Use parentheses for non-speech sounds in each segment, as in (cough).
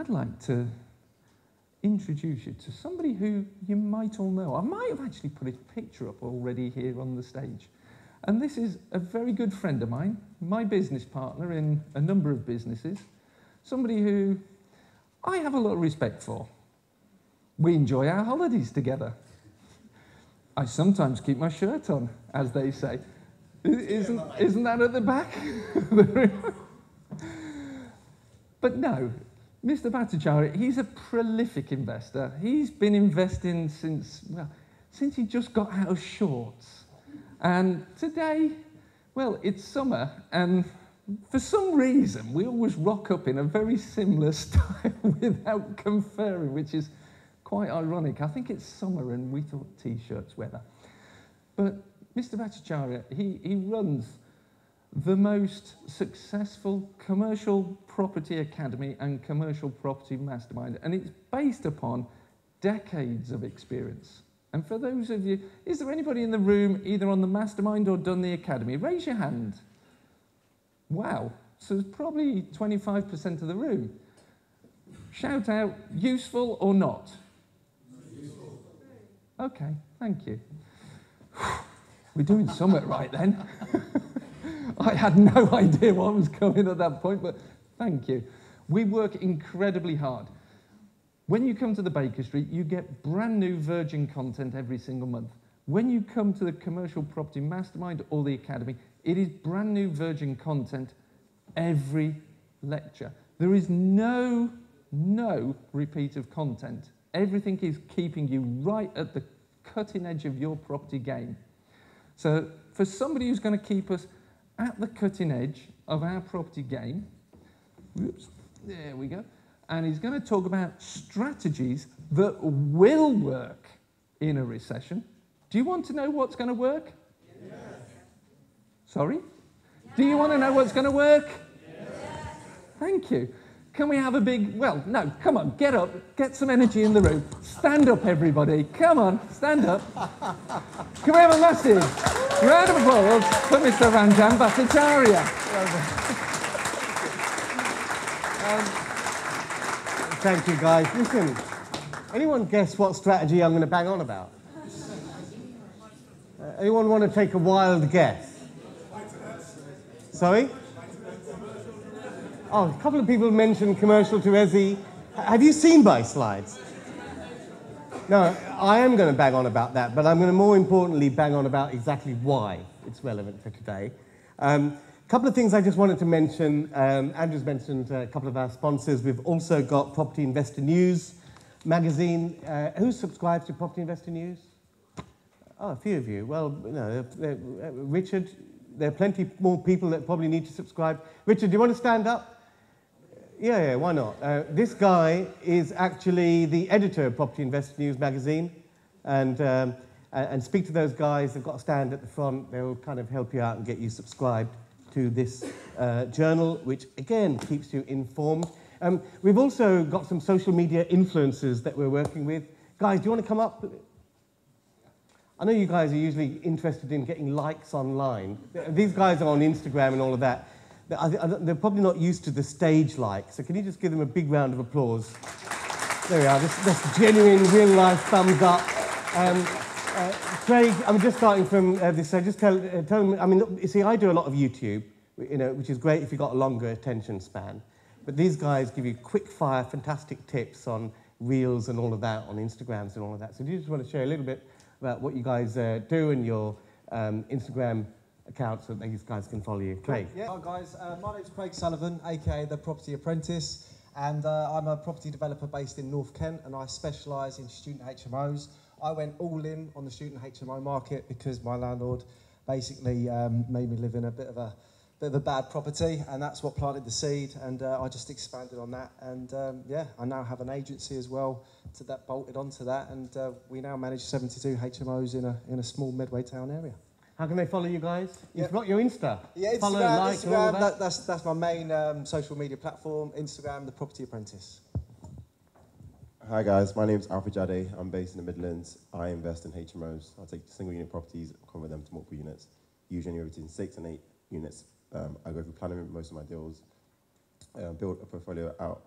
I'd like to introduce you to somebody who you might all know. I might have actually put his picture up already here on the stage. And this is a very good friend of mine, my business partner in a number of businesses, somebody who I have a lot of respect for. We enjoy our holidays together. I sometimes keep my shirt on, as they say. Isn't, isn't that at the back? (laughs) but no, Mr. Bhattacharya, he's a prolific investor. He's been investing since, well, since he just got out of shorts. And today, well, it's summer, and for some reason, we always rock up in a very similar (laughs) style without conferring, which is quite ironic. I think it's summer, and we thought t-shirts weather. But Mr. Bhattacharya, he, he runs the most successful commercial property academy and commercial property mastermind, and it's based upon decades of experience. And for those of you, is there anybody in the room either on the mastermind or done the academy? Raise your hand. Wow, so it's probably 25% of the room. Shout out, useful or not? Useful. Okay, thank you. We're doing something right then. (laughs) (laughs) I had no (laughs) idea what was coming at that point, but thank you. We work incredibly hard. When you come to the Baker Street, you get brand new virgin content every single month. When you come to the Commercial Property Mastermind or the Academy, it is brand new virgin content every lecture. There is no, no repeat of content. Everything is keeping you right at the cutting edge of your property game. So for somebody who's going to keep us at the cutting edge of our property game. Whoops, there we go. And he's going to talk about strategies that will work in a recession. Do you want to know what's going to work? Yes. Sorry? Yes. Do you want to know what's going to work? Yes. Thank you. Can we have a big, well, no, come on, get up, get some energy in the room. Stand up, everybody. Come on, stand up. Can we have a massive round of applause for Mr. Ranjan Bhattacharya? Um, thank you, guys. Listen, anyone guess what strategy I'm going to bang on about? Uh, anyone want to take a wild guess? Sorry? Oh, a couple of people mentioned commercial to Resi. Have you seen my slides? No, I am going to bang on about that, but I'm going to more importantly bang on about exactly why it's relevant for today. A um, couple of things I just wanted to mention. Um, Andrew's mentioned a couple of our sponsors. We've also got Property Investor News magazine. Uh, who subscribes to Property Investor News? Oh, a few of you. Well, you know, uh, Richard, there are plenty more people that probably need to subscribe. Richard, do you want to stand up? Yeah, yeah, why not? Uh, this guy is actually the editor of Property Investor News magazine, and, um, and speak to those guys. They've got a stand at the front. They'll kind of help you out and get you subscribed to this uh, journal, which again keeps you informed. Um, we've also got some social media influencers that we're working with. Guys, do you want to come up? I know you guys are usually interested in getting likes online. These guys are on Instagram and all of that. They're probably not used to the stage like, so can you just give them a big round of applause? There we are, this genuine, real life thumbs up. Um, uh, Craig, I'm just starting from uh, this, so just tell, uh, tell them, I mean, you see, I do a lot of YouTube, you know, which is great if you've got a longer attention span. But these guys give you quick fire, fantastic tips on reels and all of that, on Instagrams and all of that. So do you just want to share a little bit about what you guys uh, do and your um, Instagram account so these guys can follow you. Craig. Yeah. Hi guys, uh, my name's Craig Sullivan, aka the Property Apprentice, and uh, I'm a property developer based in North Kent, and I specialise in student HMOs. I went all in on the student HMO market because my landlord basically um, made me live in a bit of a bit of a bad property, and that's what planted the seed. And uh, I just expanded on that, and um, yeah, I now have an agency as well to that bolted onto that, and uh, we now manage 72 HMOs in a in a small Medway town area. How can they follow you guys? You've yep. got your Insta. Yeah, Instagram, follow, like, Instagram that. That, that's, that's my main um, social media platform, Instagram, The Property Apprentice. Hi guys, my name is Alfred Dzadey. I'm based in the Midlands. I invest in HMOs. I take single unit properties, convert them to multiple units, usually anywhere between six and eight units. Um, I go through planning most of my deals, uh, build a portfolio out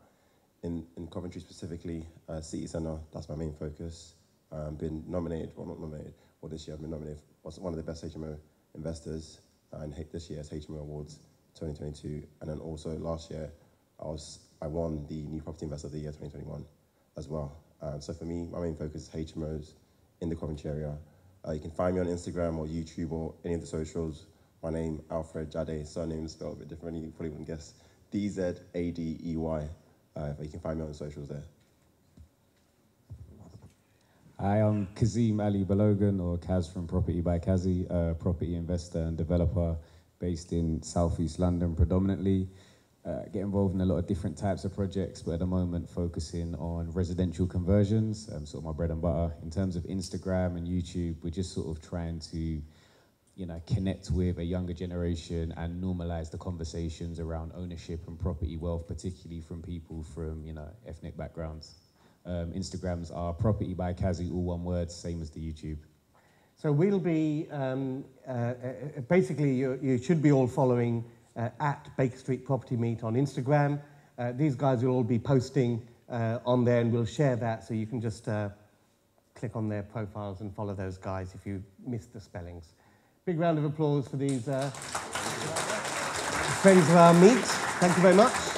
in, in Coventry specifically, uh, City Centre, that's my main focus. Um, been nominated, well not nominated, well this year I've been nominated, was one of the best HMO investors and this year's HMO Awards 2022. And then also last year, I, was, I won the New Property Investor of the Year 2021 as well. Um, so for me, my main focus is HMOs in the Coventry area. Uh, you can find me on Instagram or YouTube or any of the socials. My name, Alfred Dzadey, surname is spelled a bit differently, you probably wouldn't guess. D-Z-A-D-E-Y. Uh, you can find me on the socials there. Hi, I'm Kazim Ali Balogan, or Kaz from Property by Kazi, a property investor and developer based in southeast London predominantly. Uh, get involved in a lot of different types of projects, but at the moment focusing on residential conversions, um, sort of my bread and butter. In terms of Instagram and YouTube, we're just sort of trying to you know, connect with a younger generation and normalize the conversations around ownership and property wealth, particularly from people from, you know, ethnic backgrounds. Um, Instagrams are property by Kazi, all one word, same as the YouTube. So we'll be, um, uh, uh, basically you, you, should be all following uh, at Baker Street Property Meet on Instagram. Uh, these guys will all be posting uh, on there and we'll share that so you can just uh, click on their profiles and follow those guys if you missed the spellings. Big round of applause for these friends of our meet. Thank you very much.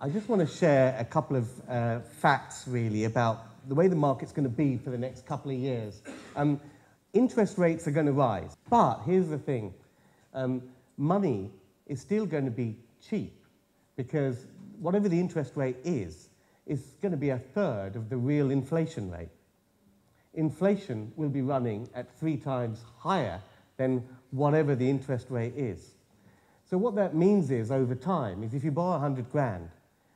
I just want to share a couple of uh, facts, really, about the way the market's going to be for the next couple of years. Um, interest rates are going to rise. But here's the thing um, money is still going to be cheap because whatever the interest rate is, is going to be a third of the real inflation rate inflation will be running at three times higher than whatever the interest rate is. So what that means is, over time, is if you borrow 100 grand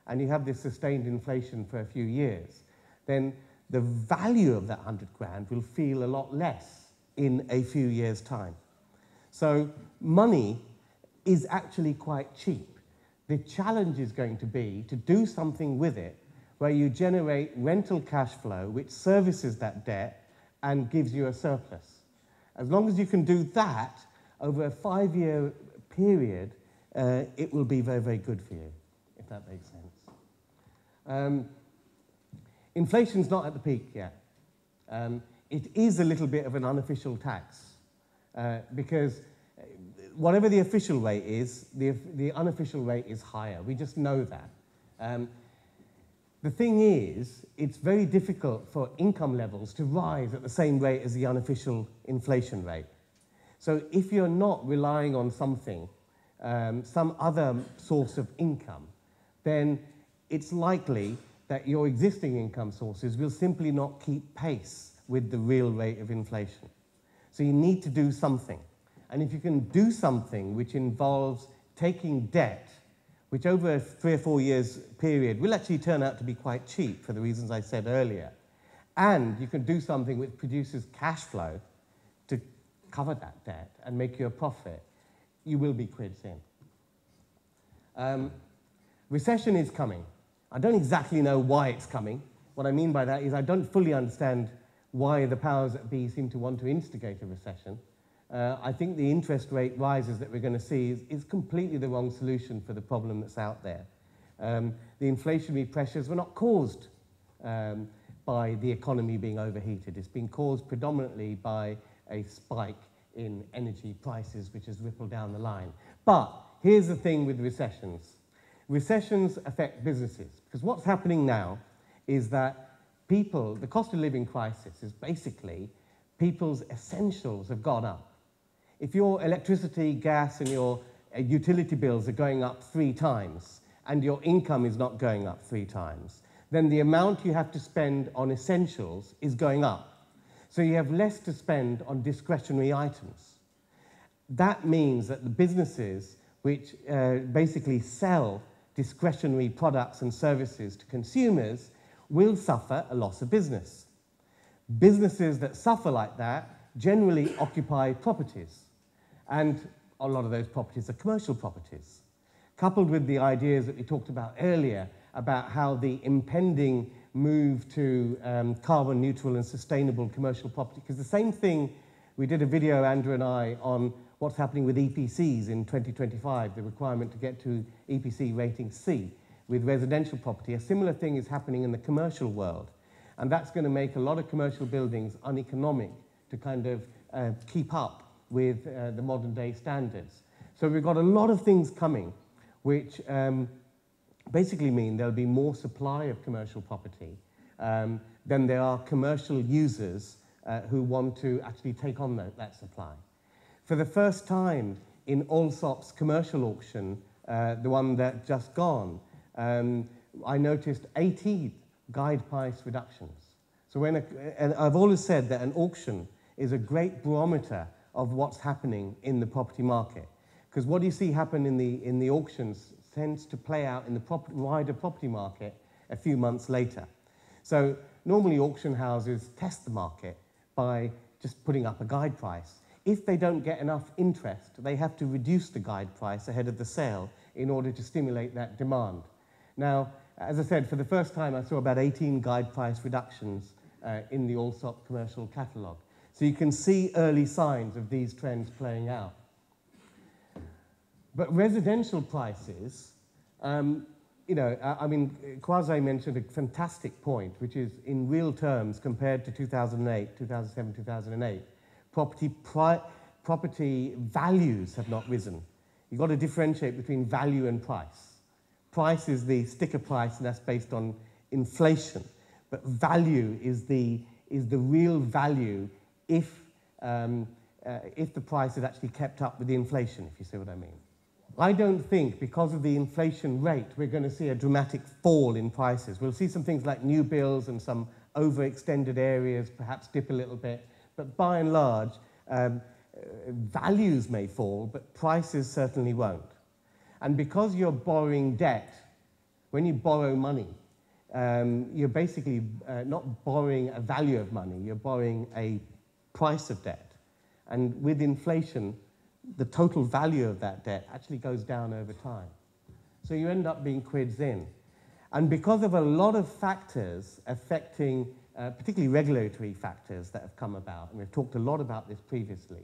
and you have this sustained inflation for a few years, then the value of that 100 grand will feel a lot less in a few years' time. So money is actually quite cheap. The challenge is going to be to do something with it where you generate rental cash flow which services that debt and gives you a surplus. As long as you can do that over a five year period, uh, it will be very, very good for you, if that makes sense. Um, inflation's not at the peak yet. Um, it is a little bit of an unofficial tax uh, because whatever the official rate is, the, the unofficial rate is higher. We just know that. Um, the thing is, it's very difficult for income levels to rise at the same rate as the unofficial inflation rate. So if you're not relying on something, um, some other source of income, then it's likely that your existing income sources will simply not keep pace with the real rate of inflation. So you need to do something. And if you can do something which involves taking debt which over a three or four years period will actually turn out to be quite cheap for the reasons I said earlier. And you can do something which produces cash flow cover that debt and make you a profit, you will be quids in. Um, recession is coming. I don't exactly know why it's coming. What I mean by that is I don't fully understand why the powers that be seem to want to instigate a recession uh, I think the interest rate rises that we're going to see is, is completely the wrong solution for the problem that's out there. Um, the inflationary pressures were not caused um, by the economy being overheated. It's been caused predominantly by a spike in energy prices, which has rippled down the line. But here's the thing with recessions. Recessions affect businesses, because what's happening now is that people, the cost of living crisis is basically people's essentials have gone up. If your electricity, gas, and your uh, utility bills are going up three times, and your income is not going up three times, then the amount you have to spend on essentials is going up. So you have less to spend on discretionary items. That means that the businesses which uh, basically sell discretionary products and services to consumers will suffer a loss of business. Businesses that suffer like that generally occupy properties. And a lot of those properties are commercial properties. Coupled with the ideas that we talked about earlier about how the impending move to um, carbon neutral and sustainable commercial property, because the same thing, we did a video, Andrew and I, on what's happening with EPCs in 2025, the requirement to get to EPC rating C. with residential property, a similar thing is happening in the commercial world. And that's going to make a lot of commercial buildings uneconomic to kind of uh, keep up with uh, the modern day standards. So we've got a lot of things coming which um, basically mean there'll be more supply of commercial property um, than there are commercial users uh, who want to actually take on that, that supply. For the first time in Allsop's commercial auction, uh, the one that just gone, um, I noticed 80 guide price reductions. So when a, and I've always said that an auction is a great barometer of what's happening in the property market. Because what do you see happen in the, in the auctions tends to play out in the prop wider property market a few months later. So normally auction houses test the market by just putting up a guide price. If they don't get enough interest, they have to reduce the guide price ahead of the sale in order to stimulate that demand. Now, as I said, for the first time, I saw about 18 guide price reductions uh, in the Allsop commercial catalogue. So you can see early signs of these trends playing out. But residential prices, um, you know, I, I mean, Kwasi mentioned a fantastic point, which is in real terms, compared to 2008, 2007, 2008, property, pri property values have not risen. You've got to differentiate between value and price. Price is the sticker price, and that's based on inflation. But value is the, is the real value if, um, uh, if the price had actually kept up with the inflation, if you see what I mean. I don't think because of the inflation rate we're going to see a dramatic fall in prices. We'll see some things like new bills and some overextended areas perhaps dip a little bit, but by and large, um, values may fall, but prices certainly won't. And because you're borrowing debt, when you borrow money, um, you're basically uh, not borrowing a value of money, you're borrowing a price of debt. And with inflation, the total value of that debt actually goes down over time. So you end up being quids in. And because of a lot of factors affecting, uh, particularly regulatory factors that have come about, and we've talked a lot about this previously,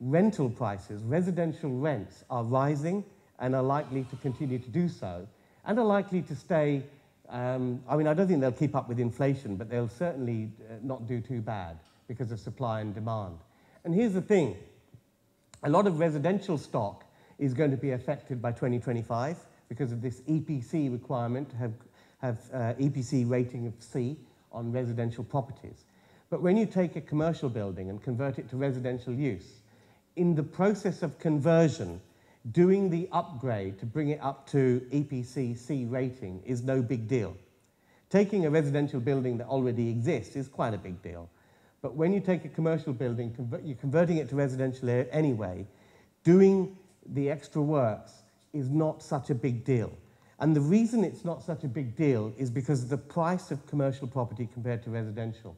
rental prices, residential rents are rising and are likely to continue to do so, and are likely to stay. Um, I mean, I don't think they'll keep up with inflation, but they'll certainly uh, not do too bad because of supply and demand. And here's the thing a lot of residential stock is going to be affected by 2025 because of this EPC requirement to have, have uh, EPC rating of C on residential properties. But when you take a commercial building and convert it to residential use, in the process of conversion, doing the upgrade to bring it up to EPC C rating is no big deal. Taking a residential building that already exists is quite a big deal. But when you take a commercial building, you're converting it to residential anyway, doing the extra works is not such a big deal. And the reason it's not such a big deal is because of the price of commercial property compared to residential.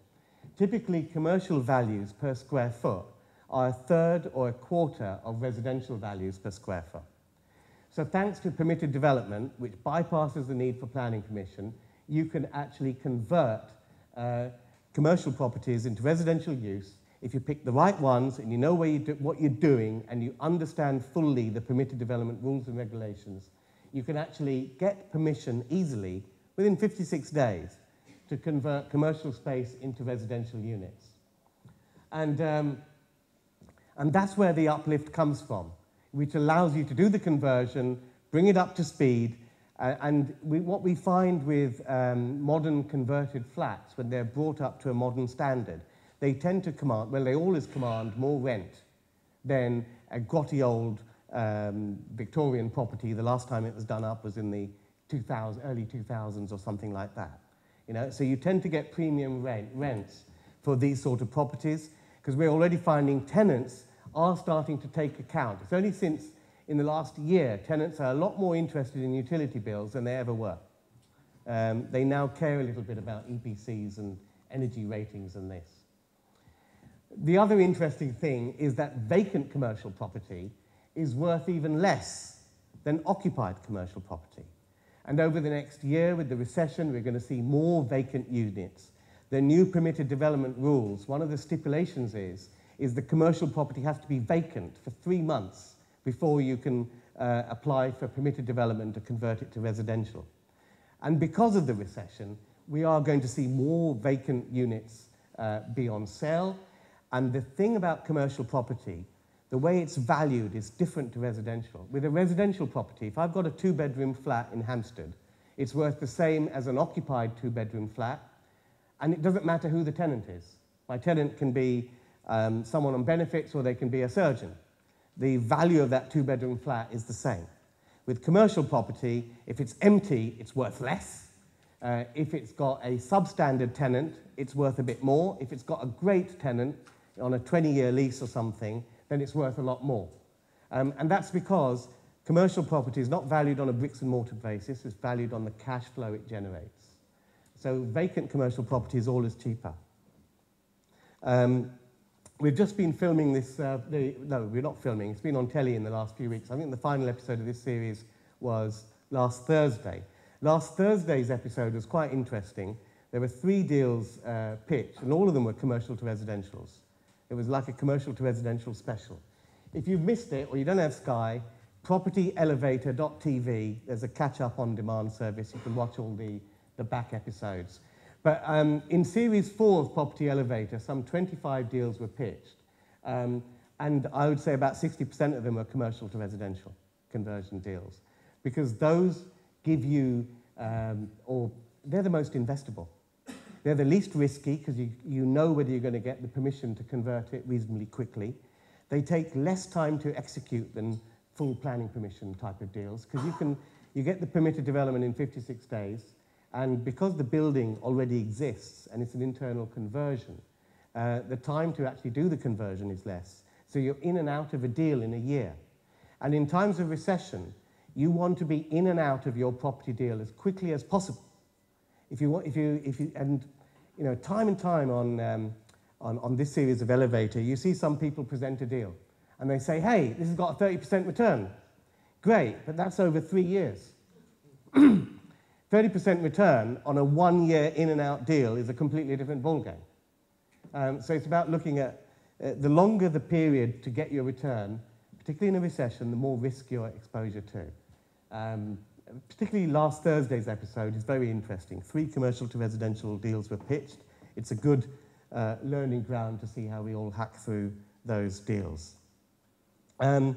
Typically, commercial values per square foot are a third or a quarter of residential values per square foot. So thanks to permitted development, which bypasses the need for planning permission, you can actually convert uh, commercial properties into residential use, if you pick the right ones and you know you do, what you're doing and you understand fully the permitted development rules and regulations, you can actually get permission easily within 56 days to convert commercial space into residential units. And, um, and that's where the uplift comes from, which allows you to do the conversion, bring it up to speed, uh, and we, what we find with um, modern converted flats, when they're brought up to a modern standard, they tend to command, well, they always command more rent than a grotty old um, Victorian property. The last time it was done up was in the 2000, early 2000s or something like that. You know, so you tend to get premium rent, rents for these sort of properties because we're already finding tenants are starting to take account. It's only since in the last year, tenants are a lot more interested in utility bills than they ever were. Um, they now care a little bit about EPCs and energy ratings and this. The other interesting thing is that vacant commercial property is worth even less than occupied commercial property. And over the next year, with the recession, we're going to see more vacant units. The new permitted development rules, one of the stipulations is, is the commercial property has to be vacant for three months before you can uh, apply for permitted development to convert it to residential. And because of the recession, we are going to see more vacant units uh, be on sale. And the thing about commercial property, the way it's valued is different to residential. With a residential property, if I've got a two bedroom flat in Hampstead, it's worth the same as an occupied two bedroom flat, and it doesn't matter who the tenant is. My tenant can be um, someone on benefits or they can be a surgeon. The value of that two bedroom flat is the same. With commercial property, if it's empty, it's worth less. Uh, if it's got a substandard tenant, it's worth a bit more. If it's got a great tenant on a 20 year lease or something, then it's worth a lot more. Um, and that's because commercial property is not valued on a bricks and mortar basis, it's valued on the cash flow it generates. So vacant commercial property is always cheaper. Um, we've just been filming this, uh, the, no, we're not filming, it's been on telly in the last few weeks. I think the final episode of this series was last Thursday. Last Thursday's episode was quite interesting. There were three deals uh, pitched, and all of them were commercial to residentials. It was like a commercial to residential special. If you've missed it or you don't have Sky, propertyelevator.tv, there's a catch up on demand service. You can watch all the, the back episodes. But um, in series four of Property Elevator, some 25 deals were pitched. Um, and I would say about 60% of them were commercial to residential conversion deals. Because those give you, um, or they're the most investable. They're the least risky because you, you know whether you're going to get the permission to convert it reasonably quickly. They take less time to execute than full planning permission type of deals because you can you get the permitted development in 56 days and because the building already exists and it's an internal conversion, uh, the time to actually do the conversion is less. So you're in and out of a deal in a year. And in times of recession, you want to be in and out of your property deal as quickly as possible. If you want, if you, if you, and you know, time and time on, um, on, on this series of Elevator, you see some people present a deal and they say, hey, this has got a 30% return. Great, but that's over three years. (clears throat) 30% return on a one year in and out deal is a completely different ballgame. Um, so it's about looking at uh, the longer the period to get your return, particularly in a recession, the more risk your exposure to. Um, particularly last Thursday's episode is very interesting. Three commercial to residential deals were pitched. It's a good uh, learning ground to see how we all hack through those deals. Um,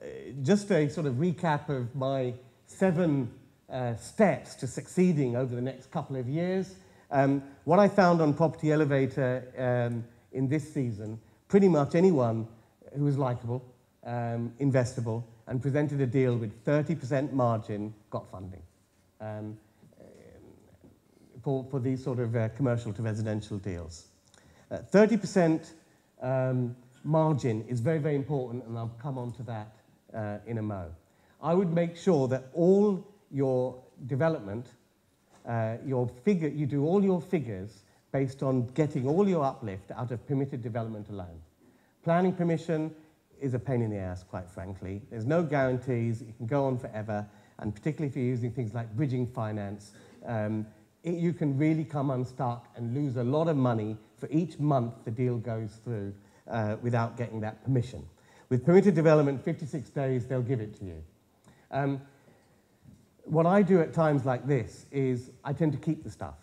uh, just a sort of recap of my seven uh, steps to succeeding over the next couple of years. Um, what I found on Property Elevator um, in this season, pretty much anyone who was likable, um, investable, and presented a deal with 30% margin got funding um, for, for these sort of uh, commercial to residential deals. Uh, 30% um, margin is very, very important, and I'll come on to that uh, in a mo. I would make sure that all your development, uh, your figure, you do all your figures based on getting all your uplift out of permitted development alone. Planning permission is a pain in the ass, quite frankly. There's no guarantees, it can go on forever, and particularly if you're using things like bridging finance, um, it, you can really come unstuck and lose a lot of money for each month the deal goes through uh, without getting that permission. With permitted development, 56 days, they'll give it to you. Um, what I do at times like this is I tend to keep the stuff.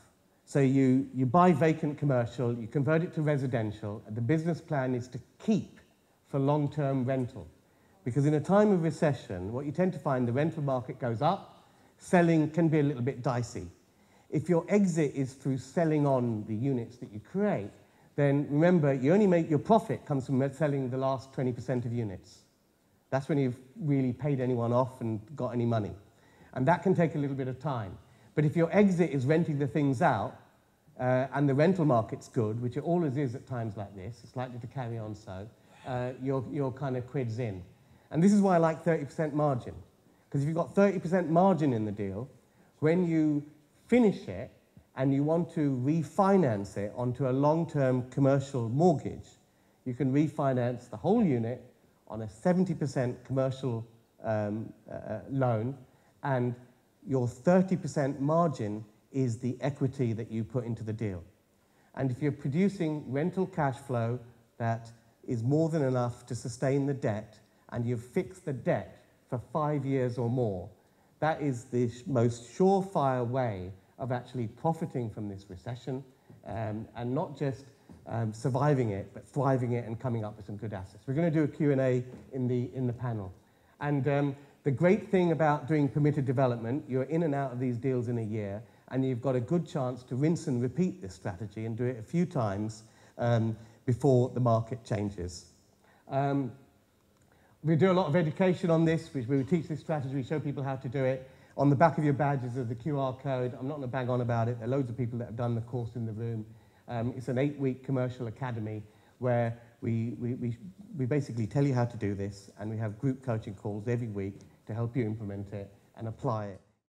So you, you buy vacant commercial, you convert it to residential, the business plan is to keep for long-term rental. Because in a time of recession, what you tend to find, the rental market goes up, selling can be a little bit dicey. If your exit is through selling on the units that you create, then remember, you only make your profit comes from selling the last 20% of units. That's when you've really paid anyone off and got any money. And that can take a little bit of time. But if your exit is renting the things out, uh, and the rental market's good, which it always is at times like this, it's likely to carry on so, uh, your, your kind of quids in. And this is why I like 30% margin. Because if you've got 30% margin in the deal, when you finish it, and you want to refinance it onto a long-term commercial mortgage, you can refinance the whole unit on a 70% commercial um, uh, uh, loan, and your 30% margin is the equity that you put into the deal. And if you're producing rental cash flow that is more than enough to sustain the debt, and you've fixed the debt for five years or more, That is the most surefire way of actually profiting from this recession um, and not just um, surviving it, but thriving it and coming up with some good assets. We're going to do a Q&A in the, in the panel. And um, the great thing about doing permitted development, you're in and out of these deals in a year, and you've got a good chance to rinse and repeat this strategy and do it a few times um, before the market changes. Um, we do a lot of education on this, which we teach this strategy, we show people how to do it. On the back of your badges is the QR code. I'm not going to bang on about it. There are loads of people that have done the course in the room. Um, it's an eight-week commercial academy where we, we, we, we basically tell you how to do this, and we have group coaching calls every week to help you implement it and apply it.